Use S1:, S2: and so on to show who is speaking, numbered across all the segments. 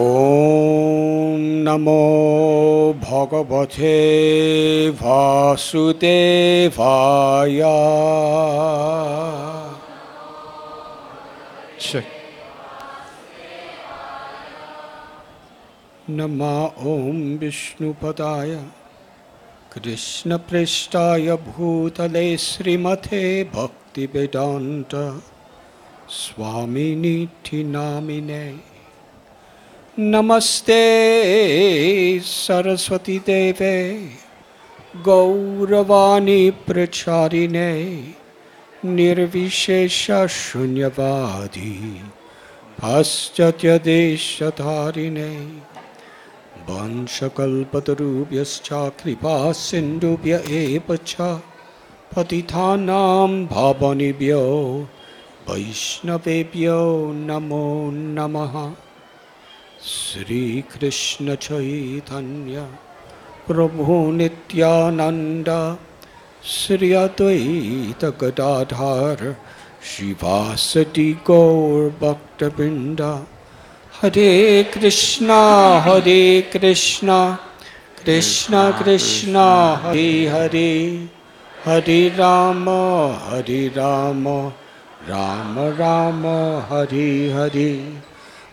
S1: ॐ नमो भगवते वासुदेवाय। Check. नमा ॐ विष्णुपदाय। कृष्णपृष्ठाय भूतले श्रीमते भक्तिवेदान्त। स्वामिनिधि नामिने नमस्ते सरस्वती देवे, गौरवाणी प्रचारिणे, निर्विशेष शून्यवादी, पाश्चात्यदेशधारिणे, वंशकल्पतरुभ्यश्च कृपा सिन्धुभ्य एव च, पतितानां भावनिभ्यो, वैष्णवेभ्यो नमो नमः। श्रीकृष्ण चैतन्य, प्रभु नित्यानन्द, श्री अद्वैत गदाधार शिवासदि गौरभक्तवृन्द हरे कृष्णा हरे कृष्णा कृष्णा कृष्णा, हरे हरे। हरे राम हरे Ram Ram Ram, Hare Hare.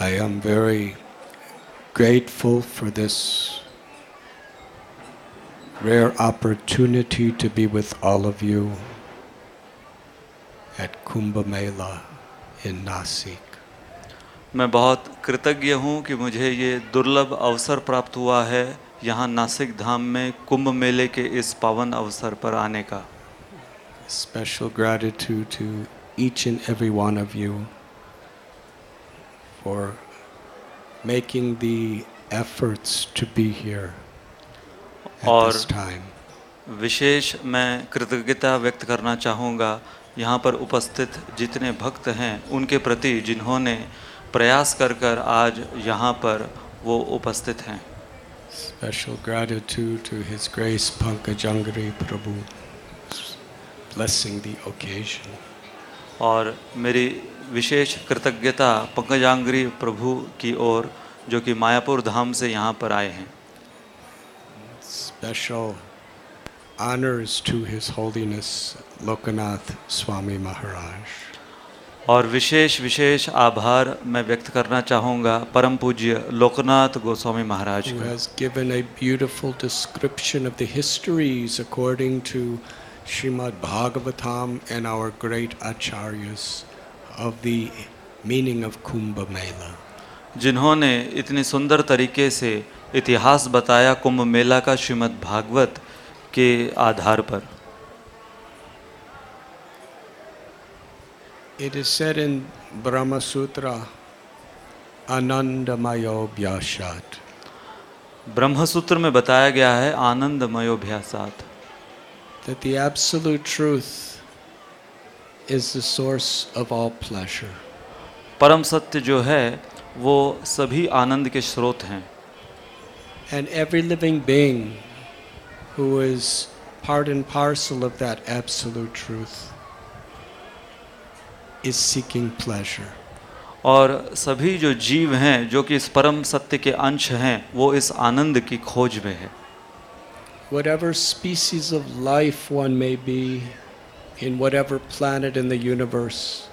S1: I am very grateful for this rare opportunity to be with all of you at Kumbh Mela in Nasik.
S2: मैं बहुत कृतज्ञ हूँ कि मुझे ये दुर्लभ अवसर प्राप्त हुआ है यहाँ नासिक धाम में कुंभ मेले के इस पावन अवसर पर आने का
S1: Special gratitude to each and every one of you For making the efforts to be here at this time.
S2: विशेष मैं कृतज्ञता व्यक्त करना चाहूँगा यहाँ पर उपस्थित जितने भक्त हैं उनके प्रति जिन्होंने प्रयास कर कर आज यहाँ पर वो उपस्थित हैं
S1: Special gratitude to His Grace Pankajangari Prabhu blessing the occasion.
S2: और मेरी विशेष कृतज्ञता पंकजांगरी प्रभु की ओर जो कि मायापुर धाम से यहाँ पर आए हैं।
S1: Special honours to his holiness Lokanath Swami Maharaj
S2: और विशेष विशेष आभार मैं व्यक्त करना चाहूँगा परम पूज्य लोकनाथ गोस्वामी महाराज को।
S1: Description of the histories according to Srimad Bhagavatam and our great acharyas of the meaning of Kumbh Mela.
S2: जिन्होंने इतने सुंदर तरीके से इतिहास बताया कुंभ मेला का श्रीमद् भागवत के आधार पर।
S1: इट इज़ सेड इन ब्रह्म सूत्र आनंदमयोभ्यासात ब्रह्म
S2: सूत्र में बताया गया है आनंदमयोभ्यासात.
S1: The absolute truth is the source of all pleasure.
S2: परम सत्य जो है वो सभी आनंद के स्रोत हैं
S1: And every living being who is part and parcel of that absolute truth is seeking pleasure.
S2: और सभी जो जीव हैं जो कि इस परम सत्य के अंश हैं वो इस आनंद की खोज में है
S1: Whatever species of life one may be, in whatever planet in the universe,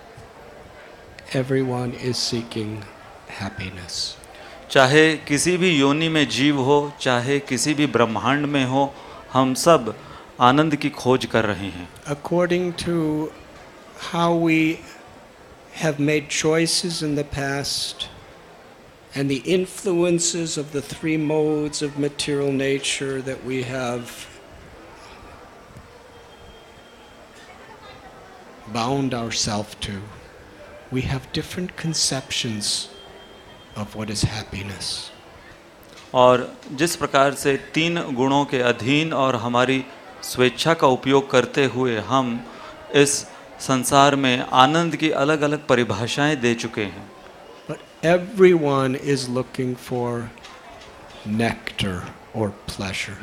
S1: everyone is seeking happiness.
S2: चाहे किसी भी योनि में जीव हो चाहे किसी भी ब्रह्मांड में हो हम सब आनंद की खोज कर रहे हैं
S1: According to how we have made choices in the past and the influences of the three modes of material nature that we have bound ourselves to, we have different conceptions of what is happiness.
S2: और जिस प्रकार से तीन गुणों के अधीन और हमारी स्वेच्छा का उपयोग करते हुए हम इस संसार में आनंद की अलग अलग परिभाषाएँ दे चुके हैं
S1: But everyone is looking for nectar or pleasure.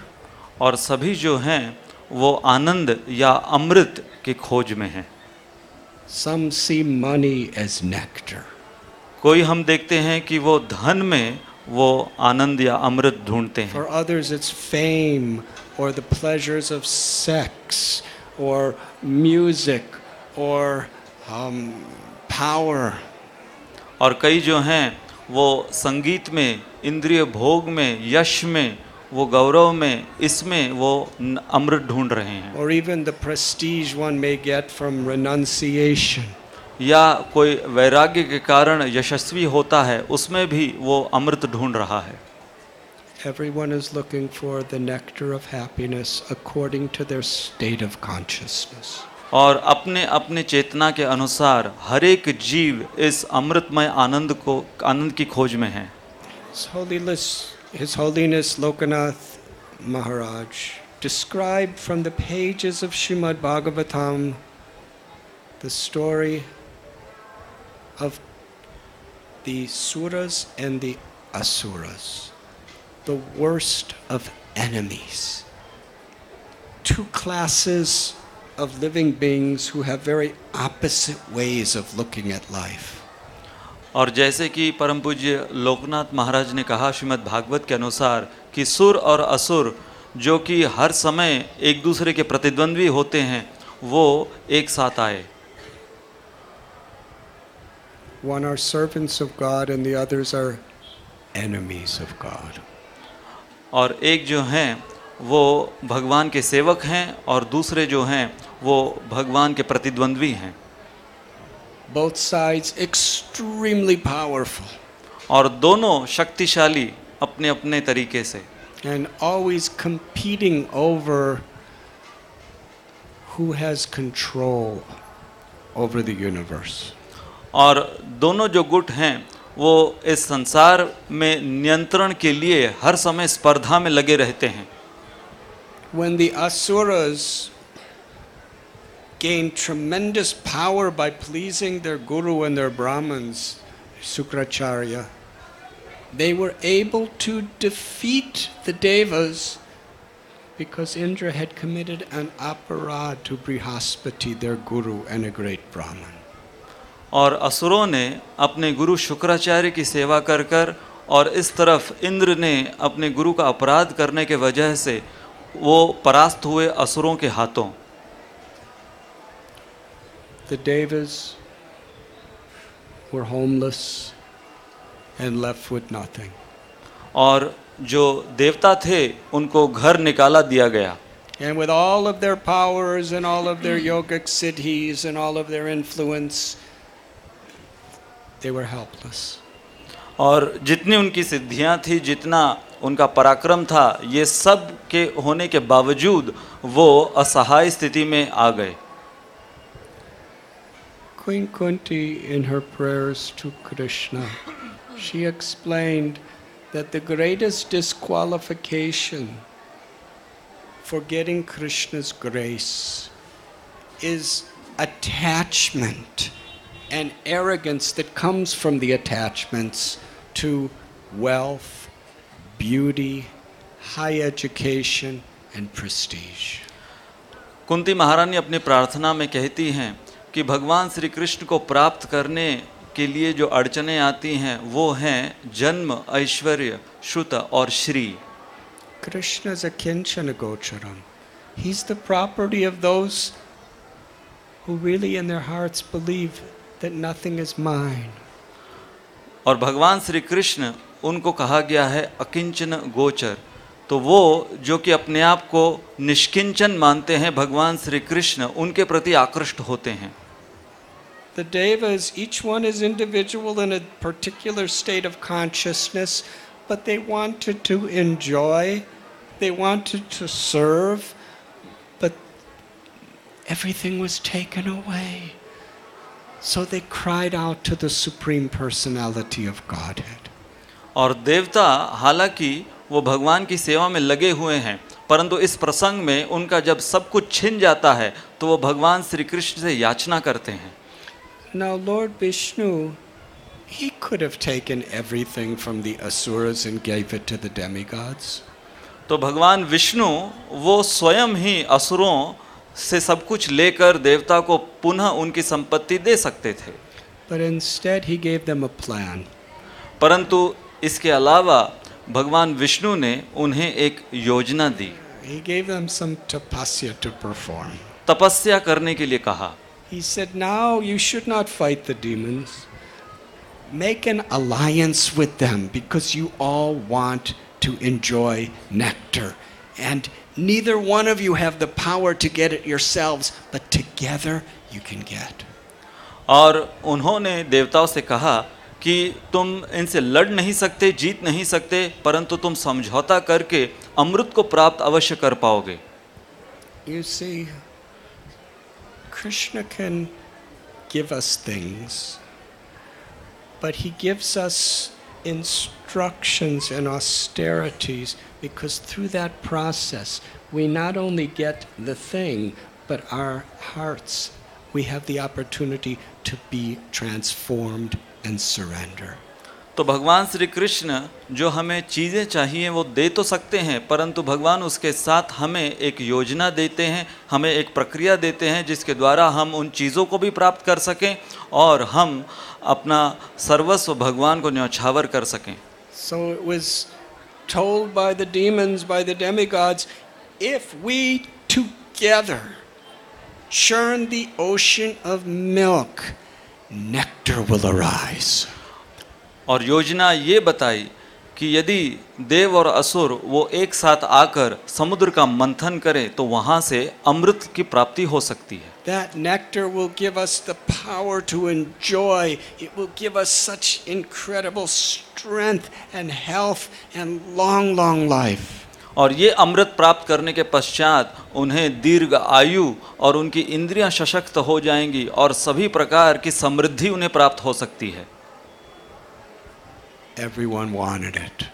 S2: और सभी जो हैं वो आनंद या अमृत की खोज में हैं
S1: Some see money as nectar.
S2: कोई हम देखते हैं कि वो धन में वो आनंद या अमृत ढूंढते हैं
S1: For others, it's fame or the pleasures of sex or music or um, power.
S2: और कई जो हैं वो संगीत में इंद्रिय भोग में यश में वो गौरव में इसमें वो अमृत ढूंढ रहे हैं।
S1: और even the prestige one may get from renunciation
S2: या कोई वैराग्य के कारण यशस्वी होता है उसमें भी वो अमृत ढूंढ रहा है।
S1: Everyone is looking for the nectar of happiness according to their state of consciousness
S2: और अपने अपने चेतना के अनुसार हर एक जीव इस अमृतमय आनंद को आनंद की खोज में है।
S1: His Holiness Lokanath Maharaj described from the pages of Srimad Bhagavatam the story of the Suras and the Asuras, the worst of enemies. Two classes of living beings who have very opposite ways of looking at life.
S2: और जैसे कि परम पूज्य लोकनाथ महाराज ने कहा श्रीमद् भागवत के अनुसार कि सुर और असुर जो कि हर समय एक दूसरे के प्रतिद्वंद्वी होते हैं वो एक साथ आए
S1: One are servants of God, and the others are enemies of God.
S2: और एक जो हैं वो भगवान के सेवक हैं और दूसरे जो हैं वो भगवान के प्रतिद्वंद्वी हैं
S1: Both sides extremely powerful
S2: और दोनों शक्तिशाली अपने अपने तरीके से
S1: and always competing over who has control over the universe.
S2: और दोनों जो गुट हैं वो इस संसार में नियंत्रण के लिए हर समय स्पर्धा में लगे रहते हैं
S1: When the Asuras gained tremendous power by pleasing their guru and their Brahmins, Sukracharya, they were able to defeat the Devas because Indra had committed an aparad to Brihaspati, their guru and a great Brahmin.
S2: और असुरों ने अपने गुरु शुक्राचार्य की सेवा कर कर और इस तरफ़ इंद्र ने अपने गुरु का अपराध करने के वजह से वो परास्त हुए असुरों के हाथों
S1: The Devas were homeless and left with nothing.
S2: और जो देवता थे उनको घर निकाला दिया गया
S1: And with all of their powers and all of their yogic siddhis and all of their influence, they were helpless.
S2: और जितनी उनकी सिद्धियाँ थी जितना उनका पराक्रम था ये सब के होने के बावजूद वो असहाय स्थिति में आ गए
S1: Queen Kunti, in her prayers to Krishna, she explained that the greatest disqualification for getting Krishna's grace is attachment and arrogance that comes from the attachments to wealth, beauty, high education, and prestige.
S2: Kunti महारानी अपनी प्रार्थना में कहती हैं कि भगवान श्री कृष्ण को प्राप्त करने के लिए जो अड़चने आती हैं वो हैं जन्म ऐश्वर्य श्रुत और Shri
S1: Krishna is a kinchana gocharam. He's the property of those who really in their hearts believe that nothing is mine.
S2: और भगवान श्री कृष्ण उनको कहा गया है अकिंचन गोचर तो वो जो कि अपने आप को निष्किंचन मानते हैं भगवान श्री कृष्ण उनके प्रति आकृष्ट होते हैं
S1: The devas, each one is individual in a particular state of consciousness, but they wanted to enjoy, they wanted to serve, but everything was taken away. So they cried out to the Supreme Personality of Godhead.
S2: और देवता हालाँकि वो भगवान की सेवा में लगे हुए हैं परंतु इस प्रसंग में उनका जब सब कुछ छिन जाता है तो वो भगवान श्री कृष्ण से याचना करते हैं
S1: Now, Lord Vishnu, he could have taken everything from the asuras and gave it to the demigods.
S2: तो भगवान विष्णु वो स्वयं ही असुरों से सब कुछ लेकर देवता को पुनः उनकी संपत्ति दे सकते थे
S1: But instead, he gave them a plan.
S2: परंतु इसके अलावा भगवान विष्णु ने उन्हें एक योजना दी
S1: He gave them some tapasya to perform.
S2: तपस्या करने के लिए कहा
S1: He said, Now you should not fight the demons. Make an alliance with them because you all want to enjoy nectar. And neither one of you have the power to get it yourselves, but together you can get.
S2: और उन्होंने देवताओं से कहा कि तुम इनसे लड़ नहीं सकते जीत नहीं सकते परंतु तुम समझौता करके अमृत को प्राप्त अवश्य कर पाओगे
S1: You see, Krishna can give us things, but he gives us instructions and austerities because through that process we not only get the thing, but our hearts, we have the opportunity to be transformed and surrender.
S2: तो भगवान श्री कृष्ण जो हमें चीज़ें चाहिए वो दे तो सकते हैं परंतु भगवान उसके साथ हमें एक योजना देते हैं हमें एक प्रक्रिया देते हैं जिसके द्वारा हम उन चीज़ों को भी प्राप्त कर सकें और हम अपना सर्वस्व भगवान को न्यौछावर कर सकें
S1: So it told by the demons, by the demigods, if we together churn the ocean of milk, nectar will arise.
S2: और योजना ये बताई कि यदि देव और असुर वो एक साथ आकर समुद्र का मंथन करें तो वहाँ से अमृत की प्राप्ति हो सकती है
S1: That nectar will give us the power to enjoy. It will give us such incredible strength and health and long, long life.
S2: और ये अमृत प्राप्त करने के पश्चात उन्हें दीर्घ आयु और उनकी इंद्रियाँ सशक्त हो जाएँगी और सभी प्रकार की समृद्धि उन्हें प्राप्त हो सकती है
S1: Everyone wanted it.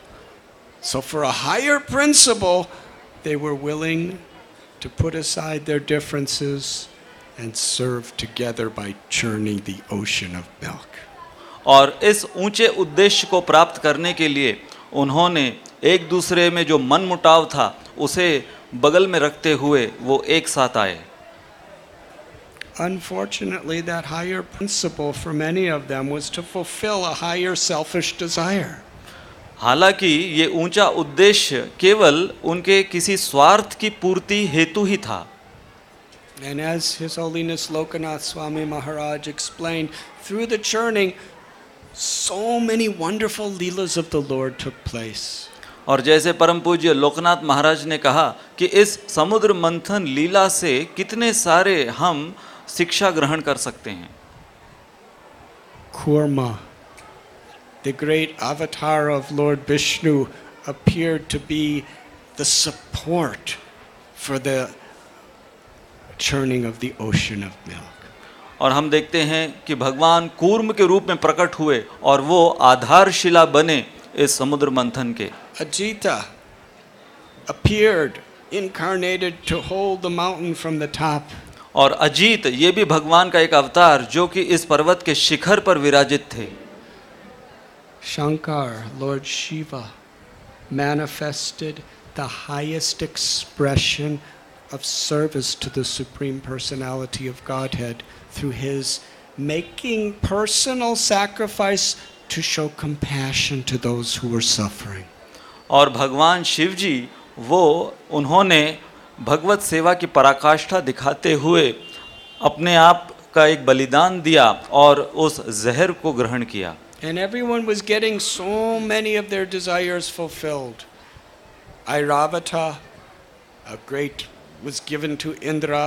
S1: So, for a higher principle, they were willing to put aside their differences and serve together by churning the ocean of milk.
S2: और इस ऊंचे उद्देश्य को प्राप्त करने के लिए उन्होंने एक दूसरे में जो मन मुटाव था उसे बगल में रखते हुए वो एक साथ आए
S1: Unfortunately, that higher principle for many of them was to fulfill a higher selfish desire.
S2: हालाँकि ये ऊँचा उद्देश्य केवल उनके किसी स्वार्थ की पूर्ति हेतु ही था
S1: And as His Holiness Lokanath Swami Maharaj explained, through the churning, so many wonderful leelas of the Lord took place.
S2: और जैसे परम पूज्य लोकनाथ महाराज ने कहा कि इस समुद्र मंथन लीला से कितने सारे हम शिक्षा ग्रहण कर सकते हैं।
S1: Kurma the great avatar of Lord Vishnu appear to be the support for the churning of the ocean of milk
S2: और हम देखते हैं कि भगवान कूर्म के रूप में प्रकट हुए और वो आधारशिला बने इस समुद्र मंथन के।
S1: Ajita appeared incarnated to hold the mountain from the top.
S2: और अजीत ये भी भगवान का एक अवतार जो कि इस पर्वत के शिखर पर विराजित थे।
S1: Shankar Lord Shiva manifested the highest expression of service to the supreme personality of godhead through his making personal sacrifice to show compassion to those who were suffering
S2: और भगवान शिव जी वो उन्होंने भगवत सेवा की पराकाष्ठा दिखाते हुए अपने आप का एक बलिदान दिया और उस जहर को ग्रहण किया।
S1: And everyone was getting so many of their desires fulfilled Airavata a great was given to Indra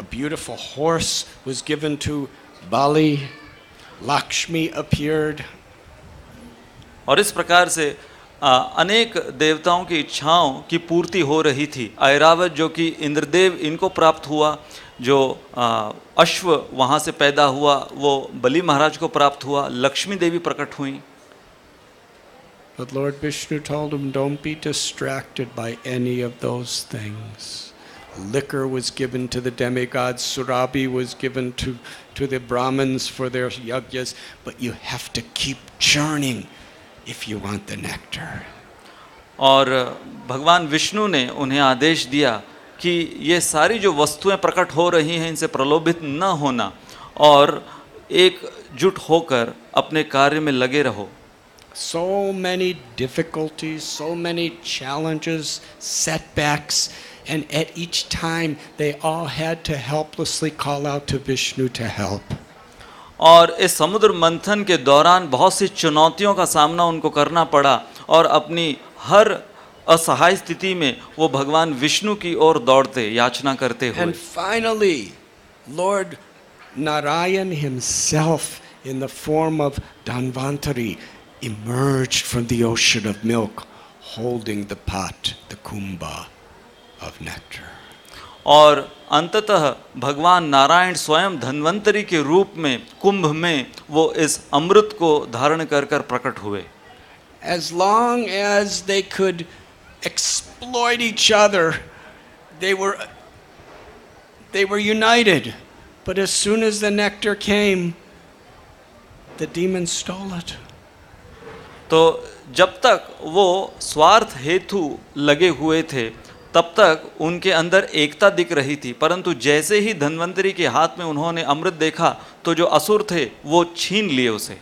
S1: a beautiful horse was given to Bali Lakshmi appeared
S2: और इस प्रकार से अनेक देवताओं की इच्छाओं की पूर्ति हो रही थी ऐरावत जो कि इंद्रदेव इनको प्राप्त हुआ जो अश्व वहाँ से पैदा हुआ वो बलि महाराज को प्राप्त हुआ लक्ष्मी देवी प्रकट हुई
S1: But Lord Vishnu told him, Don't be distracted by any of those things. Liquor was given to the demigods, Surabi was given to, to the Brahmins for their yagyas, but you have to keep churning if you want the nectar
S2: और भगवान विष्णु ने उन्हें आदेश दिया कि ये सारी जो वस्तुएँ प्रकट हो रही हैं इनसे प्रलोभित न होना और एक जुट होकर अपने कार्य में लगे रहो।
S1: So many difficulties so many challenges setbacks and at each time they all had to helplessly call out to Vishnu to help
S2: और इस समुद्र मंथन के दौरान बहुत सी चुनौतियों का सामना उनको करना पड़ा और अपनी हर असहाय स्थिति में वो भगवान विष्णु की ओर दौड़ते याचना करते हुए
S1: And finally, Lord Narayan himself, in the form of Dhanvantari, emerged from the ocean of milk, holding the pot, the kumbha of nectar.
S2: और अंततः भगवान नारायण स्वयं धन्वंतरी के रूप में कुंभ में वो इस अमृत को धारण कर कर प्रकट हुए।
S1: As long as they could exploit each other they were united but as soon as the nectar came the demon stole
S2: तो जब तक वो स्वार्थ हेतु लगे हुए थे तब तक उनके अंदर एकता दिख रही थी परंतु जैसे ही धनवंतरी के हाथ में उन्होंने अमृत देखा तो जो असुर थे वो छीन लिए उसे।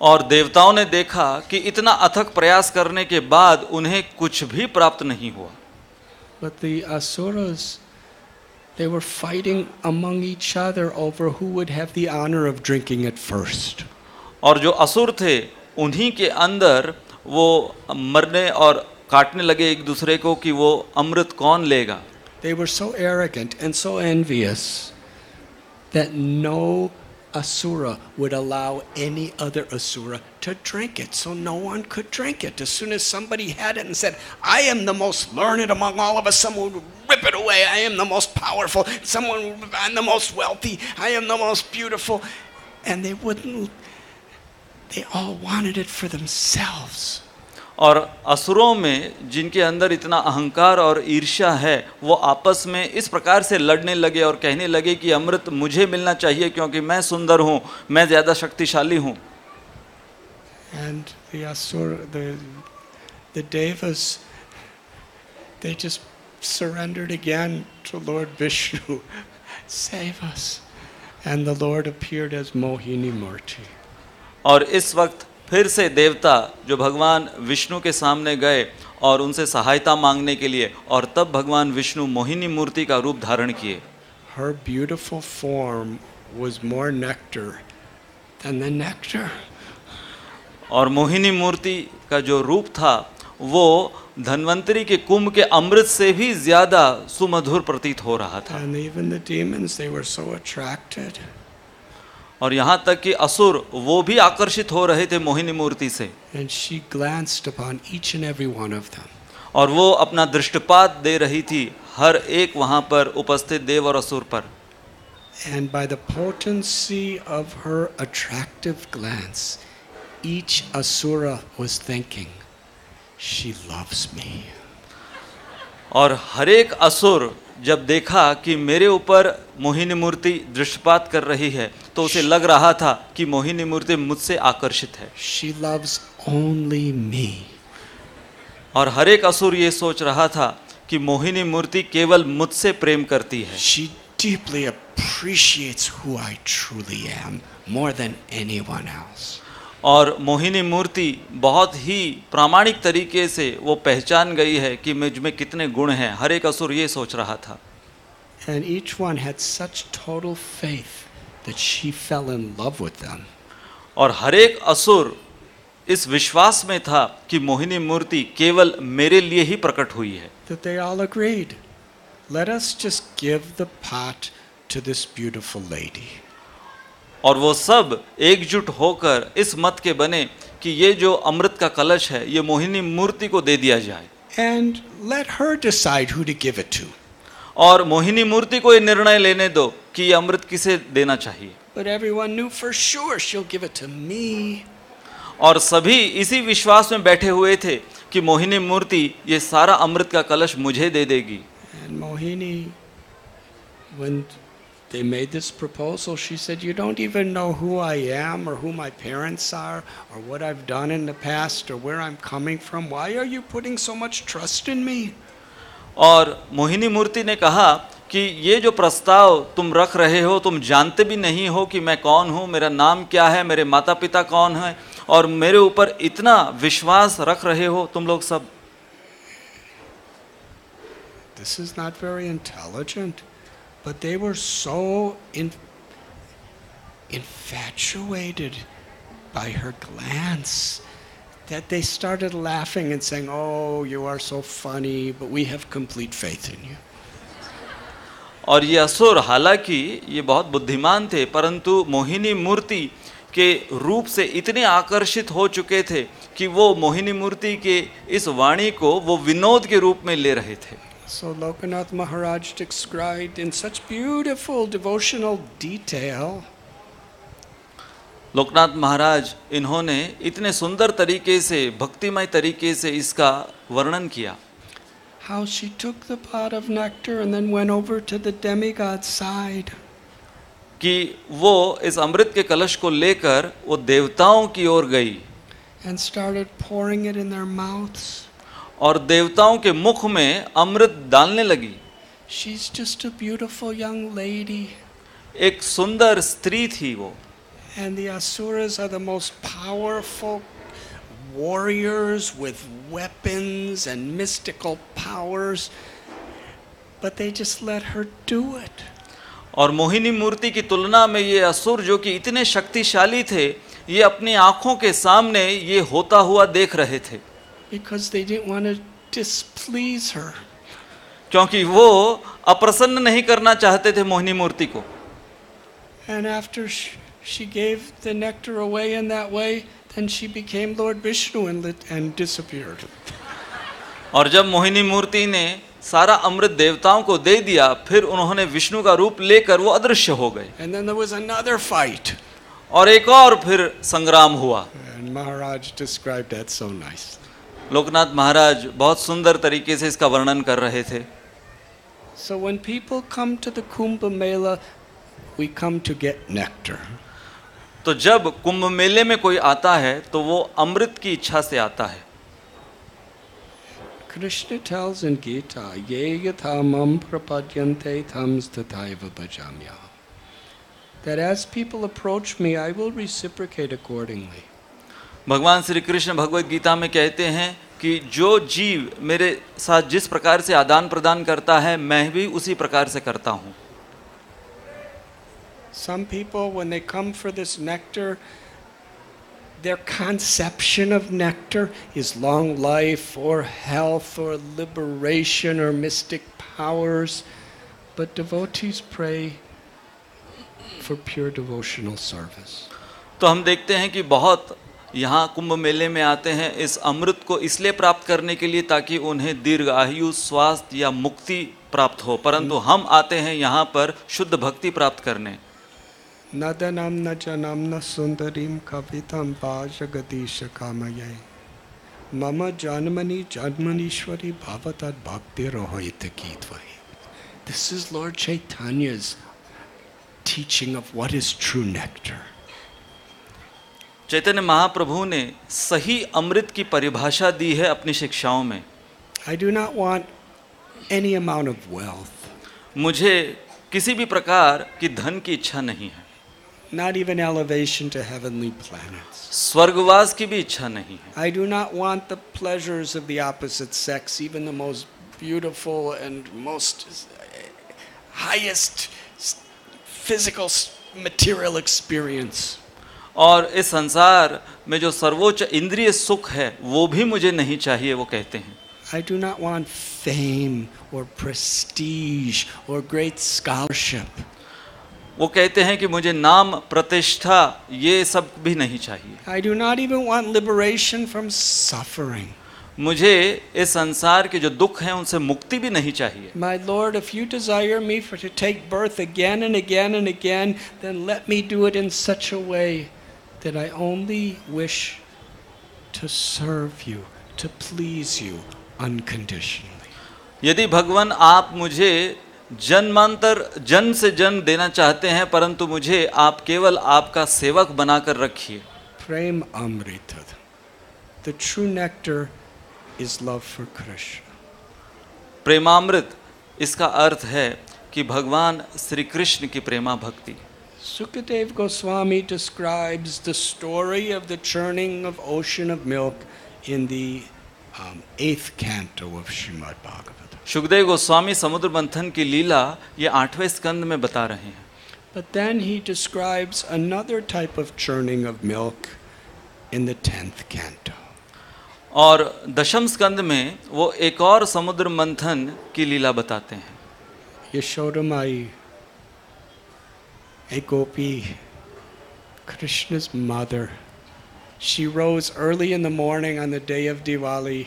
S2: और देवताओं ने देखा कि इतना अथक प्रयास करने के बाद उन्हें कुछ भी प्राप्त नहीं हुआ। और जो असुर थे उन्हीं के अंदर वो मरने और काटने लगे एक दूसरे को कि वो अमृत कौन लेगा
S1: They were so arrogant and so envious that no asura would allow any other asura to drink it. So no one could drink it. As soon as somebody had it and said, I am the most learned among all of us, someone would rip it away. I am the most powerful. Someone, would- I'm the most wealthy. I am the most beautiful. And they wouldn't, they all wanted it for themselves.
S2: और असुरों में जिनके अंदर इतना अहंकार और ईर्ष्या है वो आपस में इस प्रकार से लड़ने लगे और कहने लगे कि अमृत मुझे मिलना चाहिए क्योंकि मैं सुंदर हूँ मैं ज़्यादा शक्तिशाली हूँ
S1: And the asura, the, the devas, they just surrendered again to Lord Vishnu. Save us. And the Lord appeared as Mohini Murti.
S2: और इस वक्त फिर से देवता जो भगवान विष्णु के सामने गए और उनसे सहायता मांगने के लिए और तब भगवान विष्णु मोहिनी मूर्ति का रूप धारण किए
S1: Her beautiful form was more nectar than the nectar.
S2: और मोहिनी मूर्ति का जो रूप था वो धन्वंतरी के कुंभ के अमृत से भी ज़्यादा सुमधुर प्रतीत हो रहा था
S1: And even the demons, they were so attracted.
S2: और यहाँ तक कि असुर वो भी आकर्षित हो रहे थे मोहिनी मूर्ति से
S1: And she glanced upon each and every one of them.
S2: और वो अपना दृष्टिपात दे रही थी हर एक वहाँ पर उपस्थित देव और असुर पर
S1: And by the potency of her attractive glance, each asura was thinking, She loves me.
S2: और हर एक असुर जब देखा कि मेरे ऊपर मोहिनी मूर्ति दृष्टिपात कर रही है तो उसे लग रहा था कि मोहिनी मूर्ति मुझसे आकर्षित है
S1: She loves only me.
S2: और हर एक असुर ये सोच रहा था कि मोहिनी मूर्ति केवल मुझसे प्रेम करती है
S1: She deeply appreciates who I truly am more than anyone else.
S2: और मोहिनी मूर्ति बहुत ही प्रामाणिक तरीके से वो पहचान गई है कि मुझमें कितने गुण हैं हर एक असुर ये सोच रहा था
S1: And each one had such total faith that she fell in love with them.
S2: और हर एक असुर इस विश्वास में था कि मोहिनी मूर्ति केवल मेरे लिए ही प्रकट हुई है
S1: that they all agreed. Let us just give the pot to this beautiful lady.
S2: और वो सब एकजुट होकर इस मत के बने कि ये जो अमृत का कलश है ये मोहिनी मूर्ति को दे दिया जाए
S1: And let her decide who to give it to.
S2: और मोहिनी मूर्ति को ये निर्णय लेने दो कि ये अमृत किसे देना चाहिए
S1: But everyone knew for sure she'll give it to me.
S2: और सभी इसी विश्वास में बैठे हुए थे कि मोहिनी मूर्ति ये सारा अमृत का कलश मुझे दे देगी
S1: And Mohini, when they made this proposal, she said, You don't even know who I am or who my parents are or what I've done in the past or where I'm coming from. Why are you putting so much trust in me?
S2: और मोहिनी मूर्ति ने कहा कि ये जो प्रस्ताव तुम रख रहे हो तुम जानते भी नहीं हो कि मैं कौन हूँ मेरा नाम क्या है मेरे माता पिता कौन है और मेरे ऊपर इतना विश्वास रख रहे हो तुम लोग सब
S1: This is not very intelligent. But they were so in, infatuated by her glance that they started laughing and saying, Oh, you are so funny, but we have complete faith in you.
S2: और ये असुर हालाँकि ये बहुत बुद्धिमान थे परंतु मोहिनी मूर्ति के रूप से इतने आकर्षित हो चुके थे कि वो मोहिनी मूर्ति के इस वाणी को वो विनोद के रूप में ले रहे थे
S1: So Lokanath Maharaj described in such beautiful devotional detail
S2: Loknath महाराज इन्होंने इतने सुंदर तरीके से भक्तिमय तरीके से इसका वर्णन किया
S1: how she took the pot of nectar and then went over to the demigod's side.
S2: कि वो इस अमृत के कलश को लेकर वो देवताओं की ओर गई
S1: and started pouring it in their mouths.
S2: और देवताओं के मुख में अमृत डालने लगी
S1: She's just a beautiful young lady,
S2: एक सुंदर स्त्री थी वो
S1: and the Asuras are the most powerful warriors with weapons and mystical powers, but they just let her do it.
S2: और मोहिनी मूर्ति की तुलना में ये असुर जो कि इतने शक्तिशाली थे ये अपनी आँखों के सामने ये होता हुआ देख रहे थे
S1: Because they didn't want to displease her.
S2: क्योंकि वो अप्रसन्न नहीं करना चाहते थे मोहिनी मूर्ति को
S1: And after she, she gave the nectar away in that way, then she became Lord Vishnu and, lit, and disappeared.
S2: और जब मोहिनी मूर्ति ने सारा अमृत देवताओं को दे दिया फिर उन्होंने विष्णु का रूप लेकर वो अदृश्य हो गए
S1: And then there was another fight.
S2: और एक और फिर संग्राम हुआ
S1: And Maharaj described that so nice.
S2: Loknath महाराज बहुत सुंदर तरीके से इसका वर्णन कर रहे थे।
S1: So when people come to the Kumbh Mela we come to get nectar
S2: तो जब कुंभ मेले में कोई आता है तो वो अमृत की इच्छा से आता है।
S1: कृष्ण टेल्स इन गीता ये यथा मम प्रपद्यन्ते तं स्थितायव भजाम्यः That as people approach me, I will reciprocate accordingly.
S2: भगवान श्री कृष्ण भगवत गीता में कहते हैं कि जो जीव मेरे साथ जिस प्रकार से आदान प्रदान करता है मैं भी उसी प्रकार से करता हूँ
S1: Some people, when they come for this nectar, their conception of nectar is long life or health or liberation or mystic powers. But devotees pray for pure devotional service.
S2: तो हम देखते हैं कि बहुत यहाँ कुंभ मेले में आते हैं इस अमृत को इसलिए प्राप्त करने के लिए ताकि उन्हें दीर्घ आयु स्वास्थ्य या मुक्ति प्राप्त हो। परंतु हम्म। हम आते हैं यहाँ पर शुद्ध भक्ति प्राप्त करने।
S1: नद नाम न च नाम न सुंदरी कवितम पाश गतिश कामय। मम जन्मनि जन्मनीश्वरी भावत भक्ति रोहित गीत वही this is Lord Chaitanya teaching of what is true nectar
S2: Chaitanya Mahaprabhu ने सही अमृत की परिभाषा दी है अपनी शिक्षाओं में
S1: I do not want any amount of wealth,
S2: मुझे किसी भी प्रकार की धन की इच्छा नहीं है
S1: not even elevation to heavenly planets.
S2: स्वर्गवास की भी इच्छा नहीं है
S1: I do not want the pleasures of the opposite sex, even the most beautiful and most uh, highest physical material experience.
S2: और इस संसार में जो सर्वोच्च इंद्रिय सुख है वो भी मुझे नहीं चाहिए वो कहते हैं।
S1: I do not want fame और प्रस्टीज और ग्रेट स्कॉलरशिप
S2: वो कहते हैं कि मुझे नाम प्रतिष्ठा ये सब भी नहीं चाहिए।
S1: I do not even want liberation from suffering
S2: मुझे इस संसार के जो दुख हैं उनसे मुक्ति भी नहीं चाहिए।
S1: My Lord if you desire me for to take birth again and again and again then let me do it in such a way that I only wish to serve you, to please you unconditionally.
S2: यदि भगवान आप मुझे जन्मांतर जन से जन देना चाहते हैं परंतु मुझे आप केवल आपका सेवक बनाकर रखिए।
S1: प्रेम अमृत the true nectar is love for Krishna
S2: प्रेमामृत इसका अर्थ है कि भगवान श्री कृष्ण की प्रेमा भक्ति
S1: Sukadev Goswami describes the story of the churning of ocean of milk in the um, eighth canto of Srimad Bhagavatam.
S2: Sukhdev Goswami समुद्र मंथन की लीला ये आठवें स्कंद में बता रहे हैं
S1: But then he describes another type of churning of milk in the tenth canto.
S2: और दशम स्कंद में वो एक और समुद्र मंथन की लीला बताते हैं
S1: Yashodamai, a gopi, Krishna's mother, she rose early in the morning on the day of Diwali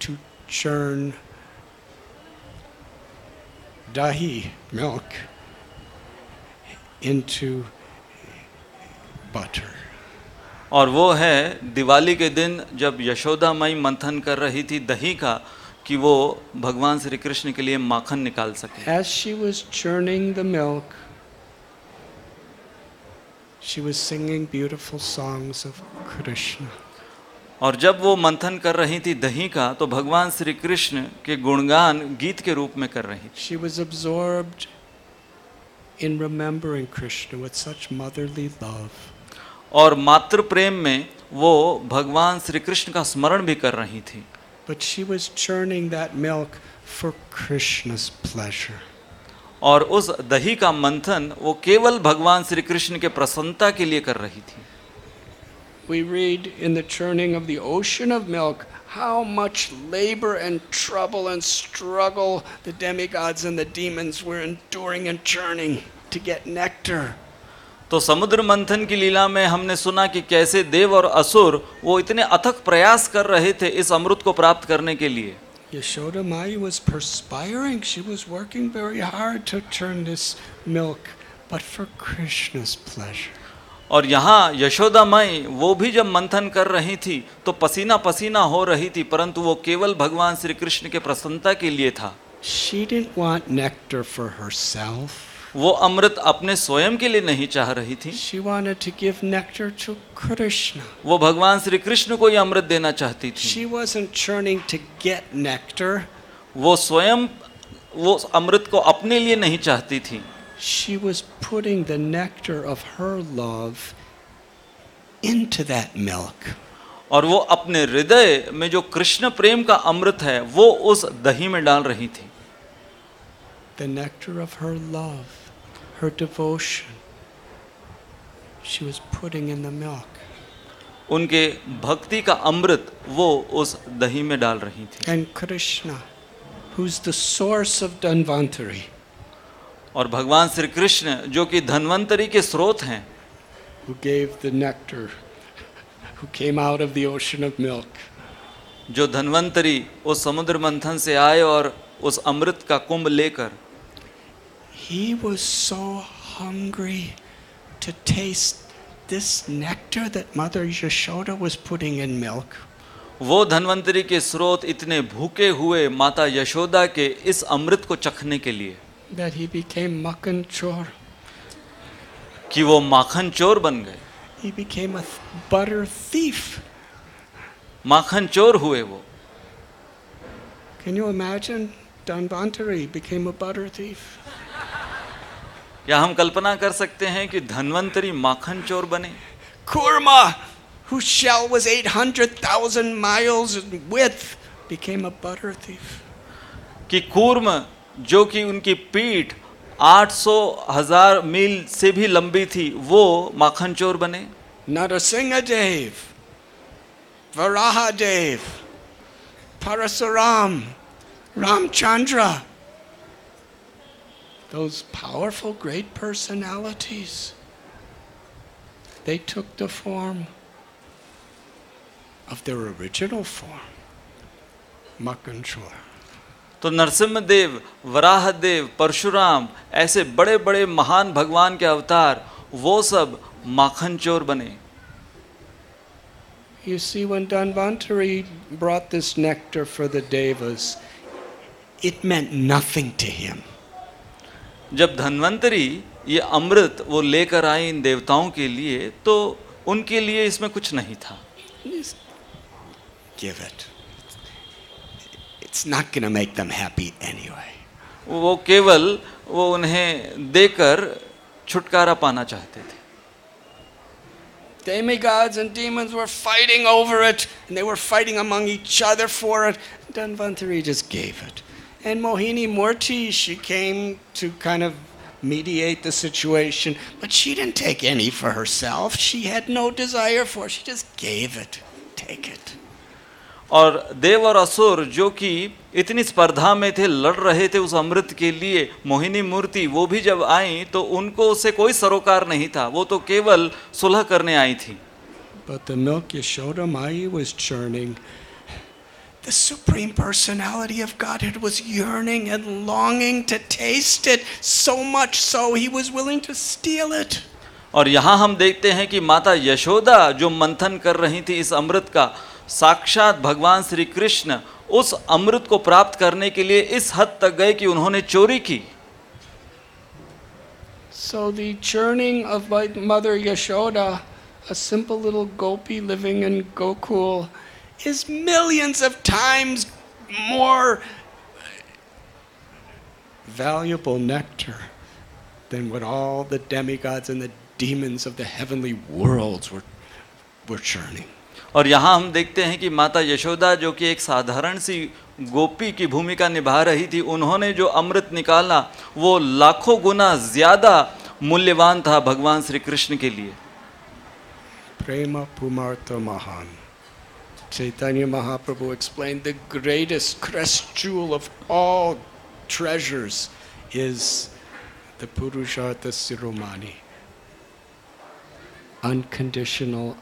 S1: to churn dahi, milk, into butter.
S2: और वो है दिवाली के दिन जब यशोदा माई मंथन कर रही थी दही का कि वो भगवान श्री कृष्ण के लिए माखन निकाल सके
S1: As she was churning the milk, she was singing beautiful songs of Krishna.
S2: और जब वो मंथन कर रही थी दही का तो भगवान श्री कृष्ण के गुणगान गीत के रूप में कर रही थी
S1: She was absorbed in remembering Krishna with such motherly love.
S2: और मातृ प्रेम में वो भगवान श्री कृष्ण का स्मरण भी कर रही थी
S1: But she was churning that milk for Krishna's pleasure.
S2: और उस दही का मंथन वो केवल भगवान श्री कृष्ण के प्रसन्नता के लिए कर रही थी
S1: We read in the churning of the ocean of milk how much labor and trouble and struggle the demigods and the demons were enduring and churning to get nectar.
S2: तो समुद्र मंथन की लीला में हमने सुना कि कैसे देव और असुर वो इतने अथक प्रयास कर रहे थे इस अमृत को प्राप्त करने के लिए
S1: Yashoda Mai was perspiring. She was working very hard to turn this milk, but for Krishna's pleasure.
S2: और यहाँ यशोदा मई वो भी जब मंथन कर रही थी तो पसीना पसीना हो रही थी परंतु वो केवल भगवान श्री कृष्ण के प्रसन्नता के लिए था
S1: She didn't want nectar for herself.
S2: वो अमृत अपने स्वयं के लिए नहीं चाह रही थी
S1: She wanted to give nectar to Krishna.
S2: वो भगवान श्री कृष्ण को ही अमृत देना चाहती थी
S1: She wasn't churning to get nectar.
S2: वो स्वयं वो अमृत को अपने लिए नहीं चाहती थी
S1: She was putting the nectar of her love into that milk.
S2: और वो अपने हृदय में जो कृष्ण प्रेम का अमृत है वो उस दही में डाल रही थी
S1: The nectar of her love, her devotion, she was putting in the milk.
S2: उनके भक्ति का अमृत वो उस दही में डाल रही थी
S1: And Krishna, who's the source of Dhanvantari,
S2: और भगवान श्री कृष्ण जो कि धन्वंतरी के स्रोत हैं
S1: who gave the nectar, who came out of the ocean of milk,
S2: जो धन्वंतरी उस समुद्र मंथन से आए और उस अमृत का कुंभ लेकर
S1: he was so hungry to taste this nectar that Mother Yashoda was putting in milk.
S2: वो धन्वंतरी के स्रोत इतने भूखे हुए माता यशोदा के इस अमृत को चखने के लिए
S1: that he became Makan Chor.
S2: कि वो माखन चोर बन गए
S1: He became a th- butter thief.
S2: माखन चोर हुए वो
S1: Can you imagine Dhanvantari became a butter thief.
S2: क्या हम कल्पना कर सकते हैं कि धनवंतरी माखन चोर बने?
S1: कुर्मा
S2: कि कूर्म जो कि उनकी पीठ आठ सौ हज़ार मील से भी लंबी थी वो माखन चोर बने?
S1: नरसिंह देव वराह देव Parshuram Ramchandra Those powerful, great personalities. They took the form of their original form, Makanchur.
S2: तो नरसिम्ह देव वराह देव परशुराम ऐसे बड़े बड़े महान भगवान के अवतार वो सब माखन चोर बने
S1: You see, when Danvantari brought this nectar for the Devas, it meant nothing to him.
S2: जब धन्वंतरी ये अमृत वो लेकर आए इन देवताओं के लिए तो उनके लिए इसमें कुछ नहीं था
S1: give it. It's not going to make them happy anyway.
S2: वो केवल वो उन्हें देकर छुटकारा पाना चाहते थे
S1: Demigods and demons were fighting over it, and they were fighting among each other for it. Danvantari just gave it. And Mohini Murti, she came to kind of mediate the situation, but she didn't take any for herself. She had no desire for it. She just gave it. Take it.
S2: और देव और असुर जो कि इतनी स्पर्धा में थे लड़ रहे थे उस अमृत के लिए मोहिनी मूर्ति वो भी जब आई तो उनको उससे कोई सरोकार नहीं था वो तो केवल सुलह करने आई थी
S1: But the milk Yashoda Mai was churning. The Supreme Personality of Godhead was yearning and longing to taste it, so much so he was willing to steal it.
S2: और यहाँ हम देखते हैं कि माता यशोदा जो मंथन कर रही थी इस अमृत का साक्षात भगवान श्री कृष्ण उस अमृत को प्राप्त करने के लिए इस हद तक गए कि उन्होंने चोरी की
S1: So the churning of my mother Yashoda, a simple little gopi living in Gokul, is millions of times more valuable nectar than what all the demigods and the demons of the heavenly worlds were, were churning.
S2: और यहाँ हम देखते हैं कि माता यशोदा जो कि एक साधारण सी गोपी की भूमिका निभा रही थी उन्होंने जो अमृत निकाला वो लाखों गुना ज़्यादा मूल्यवान था भगवान श्री कृष्ण के लिए
S1: Prema Pumarta Mahan. Chaitanya Mahaprabhu explained the greatest crest jewel of all treasures is the Purushartha Siromani. Unconditional,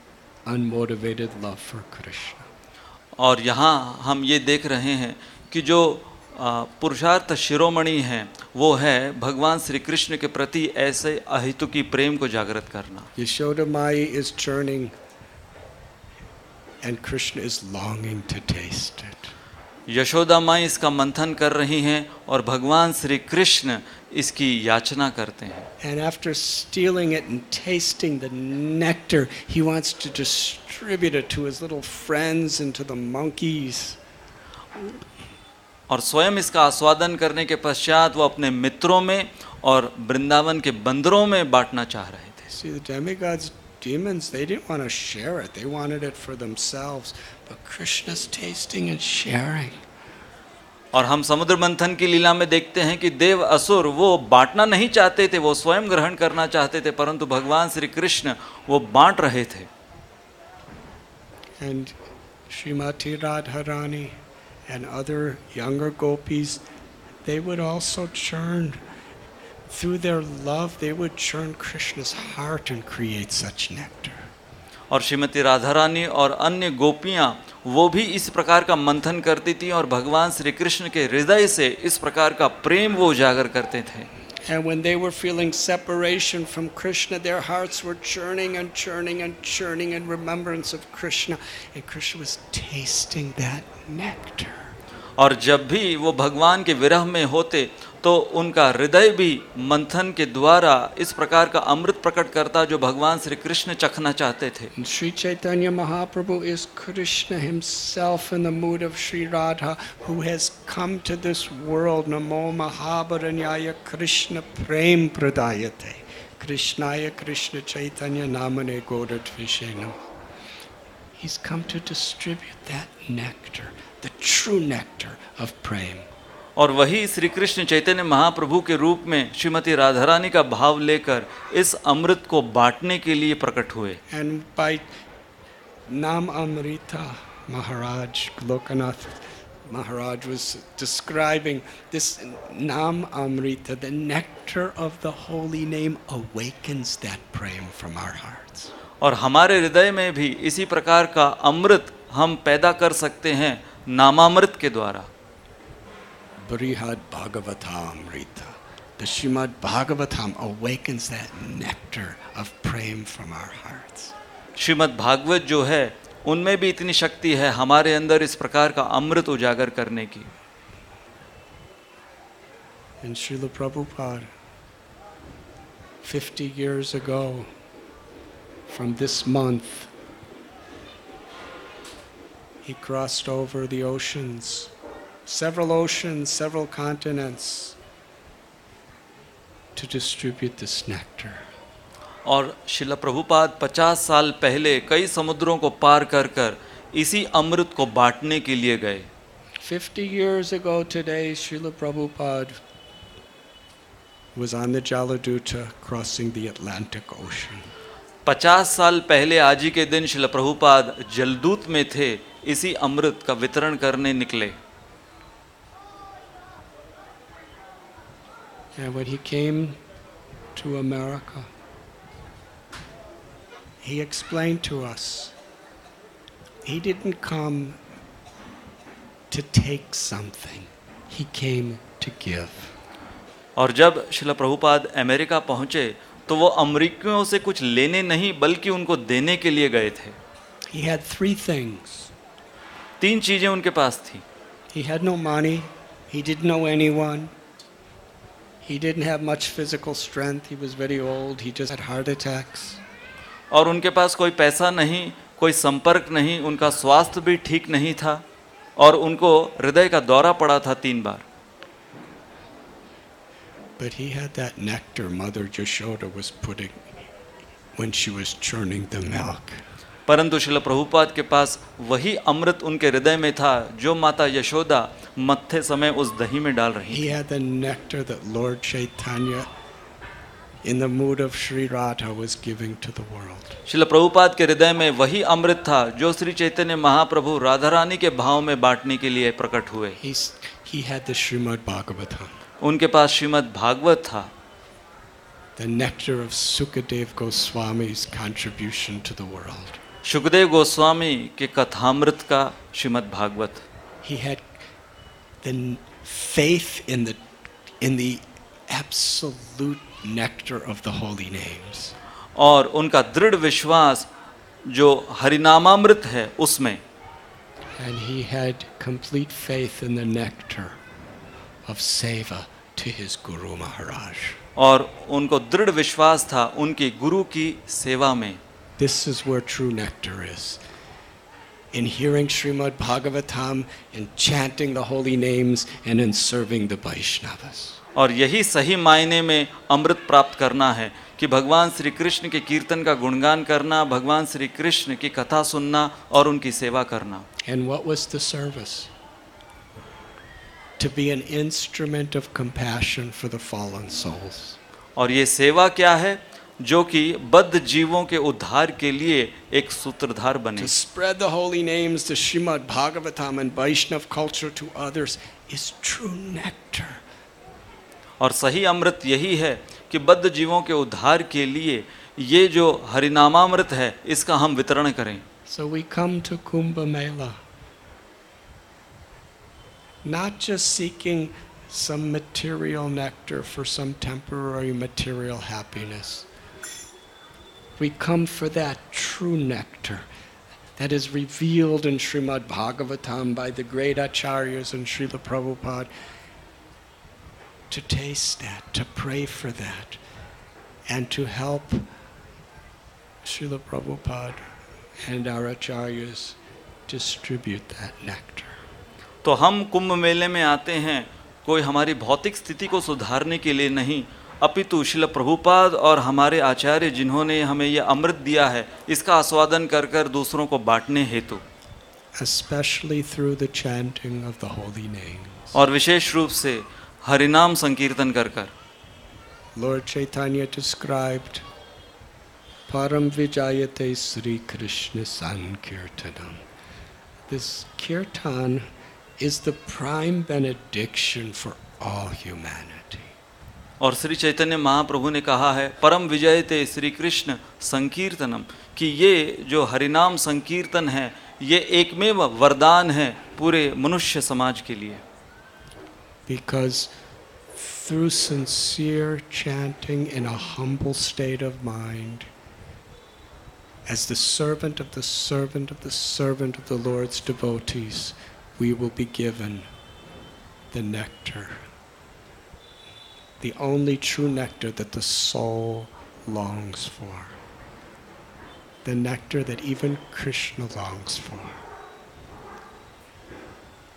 S1: unmotivated love for Krishna.
S2: और यहाँ हम ये देख रहे हैं कि जो पुरुषार्थ शिरोमणि हैं वो है भगवान श्री कृष्ण के प्रति ऐसे अहितुकी प्रेम को जागृत करना
S1: Yashoda Mai is churning, and Krishna is longing to taste it.
S2: Yashoda माँ इसका मंथन कर रही हैं और भगवान श्री कृष्ण इसकी याचना करते हैं
S1: And after stealing it and tasting the nectar, he wants to distribute it to his little friends and to the monkeys.
S2: और स्वयं इसका आस्वादन करने के पश्चात वो अपने मित्रों में और वृंदावन के बंदरों में बांटना चाह रहे थे
S1: See, the demigods, demons, they didn't want to share it. They wanted it for themselves. But Krishna's tasting and sharing.
S2: और हम समुद्र मंथन की लीला में देखते हैं कि देव असुर वो बांटना नहीं चाहते थे वो स्वयं ग्रहण करना चाहते थे परंतु भगवान श्री कृष्ण वो बांट रहे थे
S1: And Srimati Radharani and other younger gopis, they would also churn. Through their love, they would churn Krishna's heart and create such nectar.
S2: और श्रीमती राधा रानी और अन्य गोपियां वो भी इस प्रकार का मंथन करती थी और भगवान श्री कृष्ण के हृदय से इस प्रकार का प्रेम वो उजागर करते थे
S1: And when they were feeling separation from Krishna, their hearts were churning and churning and churning in remembrance of Krishna. And Krishna was tasting that nectar.
S2: और जब भी वो भगवान के विरह में होते तो उनका हृदय भी मंथन के द्वारा इस प्रकार का अमृत प्रकट करता जो भगवान श्री कृष्ण चखना चाहते थे।
S1: Shri Chaitanya Mahaprabhu is Krishna himself in the mood of Shri Radha who has come to this world नमो महाबरण्याय कृष्ण प्रेम प्रदायते कृष्णाय Krishna Chaitanya नामने गोरट विषेनम He's come to distribute that nectar, the true nectar of prema.
S2: और वही श्री कृष्ण चैतन्य महाप्रभु के रूप में श्रीमती राधारानी का भाव लेकर इस अमृत को बांटने के लिए प्रकट हुए।
S1: नाम Amrita Maharaj Lokanath Maharaj was describing this नाम अमृत the nectar of the holy name awakens that prema from our hearts
S2: और हमारे हृदय में भी इसी प्रकार का अमृत हम पैदा कर सकते हैं नामामृत के द्वारा।
S1: Brihad Bhagavatamrita. The Srimad Bhagavatam awakens that nectar of prem from our hearts.
S2: Shrimad Bhagavat जो है उनमें भी इतनी शक्ति है हमारे अंदर इस प्रकार का अमृत उजागर करने की
S1: And Srila Prabhupada, 50 years ago, from this month, he crossed over the oceans, several oceans, several continents, to distribute this nectar.
S2: और शिला प्रभुपाद 50 साल पहले कई समुद्रों को पार कर कर इसी अमृत को बांटने के लिए गए
S1: 50 years ago today, Srila Prabhupada was on the Jaladuta crossing the Atlantic Ocean.
S2: 50 साल पहले आज ही के दिन शिला प्रभुपाद जलदूत में थे इसी अमृत का वितरण करने निकले
S1: And when he came to America, he explained to us he didn't come to take something, he came to give.
S2: और जब शिला प्रभुपाद अमेरिका पहुँचे तो वो अमरीकियों से कुछ लेने नहीं बल्कि उनको देने के लिए गए थे
S1: He had three things
S2: तीन चीज़ें उनके पास थी
S1: he had no money, he didn't know anyone. He didn't have much physical strength. He was very old. He just had heart attacks.
S2: और उनके पास कोई पैसा नहीं कोई संपर्क नहीं उनका स्वास्थ्य भी ठीक नहीं था और उनको हृदय का दौरा पड़ा था तीन बार
S1: But he had that nectar Mother Jashoda was putting when she was churning the milk.
S2: परंतु शिल प्रभुपाद के पास वही अमृत उनके हृदय में था जो माता यशोदा मत्थे समय उस दही में डाल रही शिल प्रभुपाद के हृदय में वही अमृत था जो श्री चैतन्य महाप्रभु राधा रानी के भाव में बांटने के लिए प्रकट हुए। उनके पास श्रीमद भागवत था।
S1: The nectar of Sukadev Goswami's contribution to the world.
S2: Sukhdev Goswami के कथामृत का Shrimad Bhagavat
S1: He had the faith in the, in the absolute nectar of the holy names.
S2: और उनका दृढ़ विश्वास जो हरिनामामृत है उसमें
S1: And he had complete faith in the nectar of seva to his Guru Maharaj.
S2: और उनको दृढ़ विश्वास था उनके गुरु की सेवा में
S1: This is where true nectar is. In hearing Srimad Bhagavatam, in chanting the holy names, and in serving the Vaishnavas.
S2: और यही सही मायने में अमृत प्राप्त करना है कि भगवान श्री कृष्ण के कीर्तन का गुणगान करना भगवान श्री कृष्ण की कथा सुनना और उनकी सेवा करना
S1: And what was the service? To be an instrument of compassion for the fallen souls.
S2: और ये सेवा क्या है जो कि बद्ध जीवों के उद्धार के लिए एक सूत्रधार बने
S1: To spread the holy names, the Srimad Bhagavatam, and Vaishnav culture to others is true nectar.
S2: और सही अमृत यही है कि बद्ध जीवों के उद्धार के लिए ये जो हरिनामामृत है इसका हम वितरण करें
S1: So we come to Kumbh Mela, not just seeking some material nectar for some temporary material happiness. We come for that true nectar that is revealed in Srimad Bhagavatam by the great acharyas and Srila Prabhupada. to taste that, to pray for that, and to help Srila Prabhupada and our acharyas distribute that nectar.
S2: तो हम कुंभ मेले में आते हैं कोई हमारी भौतिक स्थिति को सुधारने के लिए नहीं अपितु शिल प्रभुपाद और हमारे आचार्य जिन्होंने हमें यह अमृत दिया है इसका आस्वादन कर कर दूसरों को बांटने हेतु
S1: especially through the chanting of the holy names.
S2: और विशेष रूप से हरिनाम संकीर्तन कर कर
S1: Lord Chaitanya described Param Vijayate Sri Krishna Sankirtanam. This kirtan is the prime benediction for all humanity.
S2: और श्री चैतन्य महाप्रभु ने कहा है, परम विजय ते श्री कृष्ण संकीर्तनम, कि ये जो हरिनाम संकीर्तन है, ये एकमेव वरदान है पूरे मनुष्य समाज के लिए।
S1: Because through sincere chanting in a state of mind as the servant of the servant of the servant of the Lord's devotees we will be given the nectar the only true nectar that the soul longs for. The nectar that even Krishna longs for.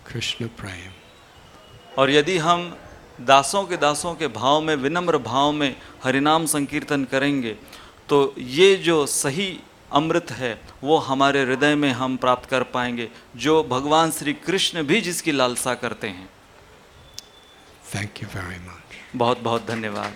S1: Krishna Prem.
S2: और यदि हम दासों के दासों के भाव में विनम्र भाव में हरिनाम संकीर्तन करेंगे तो ये जो सही अमृत है वो हमारे हृदय में हम प्राप्त कर पाएँगे जो भगवान श्री कृष्ण भी जिसकी लालसा करते हैं
S1: थैंक यू वेरी मच
S2: बहुत बहुत धन्यवाद।